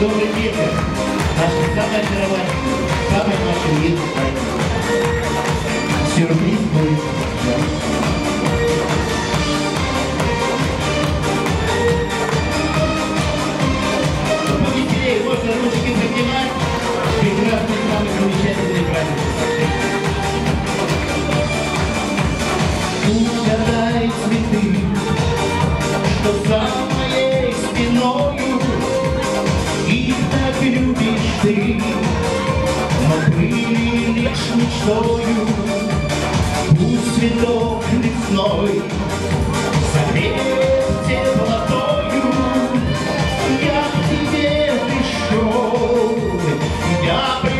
Добрый вечер. Наша самая мировая, самая наша мир. Сюрприз будет. Повеселее, можно ручки поднимать. Прекрасный, самый замечательный праздник. Угадай цветы, что за моей спиною ты, но были лишь мечтою. Пусть цветок лесной я к тебе пришел, я пришел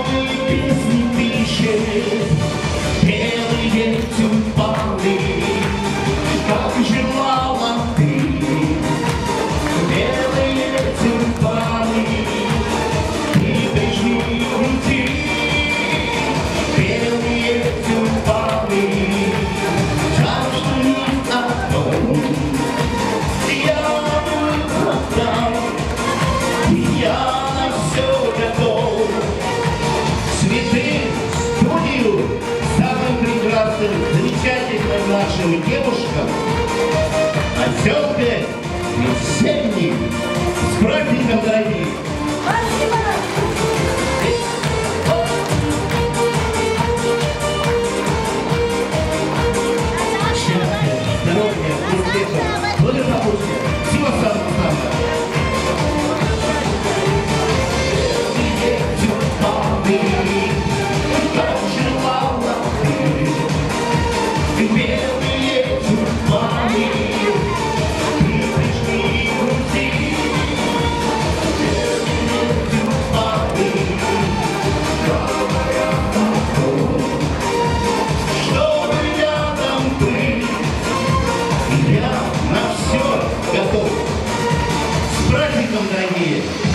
Сенник. С праздником, дорогие! Спасибо! Счастья, здоровья, успехов! da.